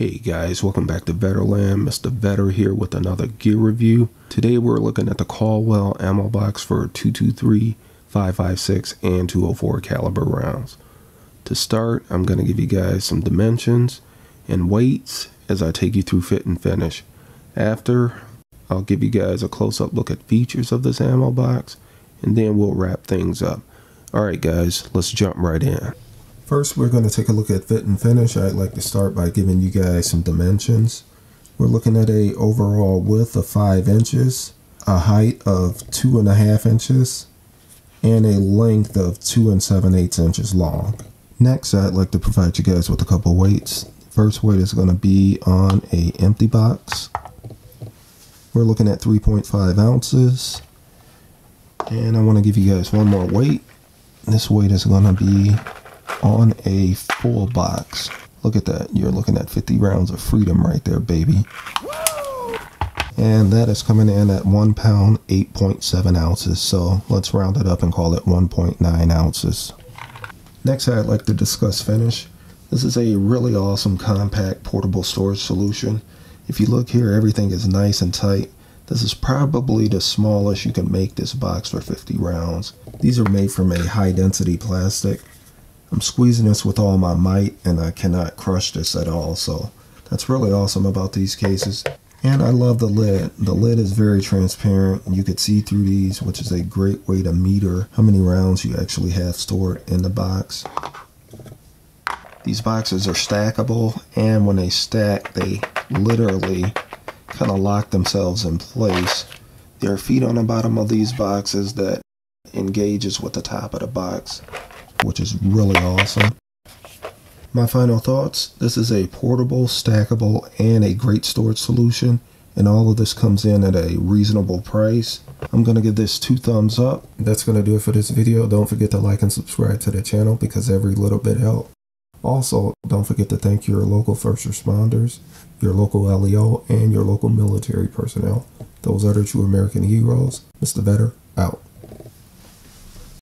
Hey guys, welcome back to Vetterland. Mr. Vetter here with another gear review. Today we're looking at the Caldwell ammo box for 223, 556, and 204 caliber rounds. To start, I'm going to give you guys some dimensions and weights as I take you through fit and finish. After, I'll give you guys a close-up look at features of this ammo box, and then we'll wrap things up. Alright guys, let's jump right in. First, we're going to take a look at fit and finish. I'd like to start by giving you guys some dimensions. We're looking at a overall width of 5 inches, a height of 2.5 inches, and a length of 2 and 7 eighths inches long. Next, I'd like to provide you guys with a couple weights. First weight is going to be on a empty box. We're looking at 3.5 ounces. And I want to give you guys one more weight. This weight is going to be on a full box. Look at that. You're looking at 50 rounds of freedom right there, baby. And that is coming in at 1 pound, 8.7 ounces. So let's round it up and call it 1.9 ounces. Next, I'd like to discuss finish. This is a really awesome compact portable storage solution. If you look here, everything is nice and tight. This is probably the smallest you can make this box for 50 rounds. These are made from a high density plastic. I'm squeezing this with all my might and I cannot crush this at all. So that's really awesome about these cases. And I love the lid. The lid is very transparent. You could see through these, which is a great way to meter how many rounds you actually have stored in the box. These boxes are stackable and when they stack, they literally kind of lock themselves in place. There are feet on the bottom of these boxes that engages with the top of the box which is really awesome. My final thoughts this is a portable, stackable, and a great storage solution, and all of this comes in at a reasonable price. I'm going to give this two thumbs up. That's going to do it for this video. Don't forget to like and subscribe to the channel because every little bit helps. Also, don't forget to thank your local first responders, your local LEO, and your local military personnel. Those are the true American heroes. Mr. Vetter, out.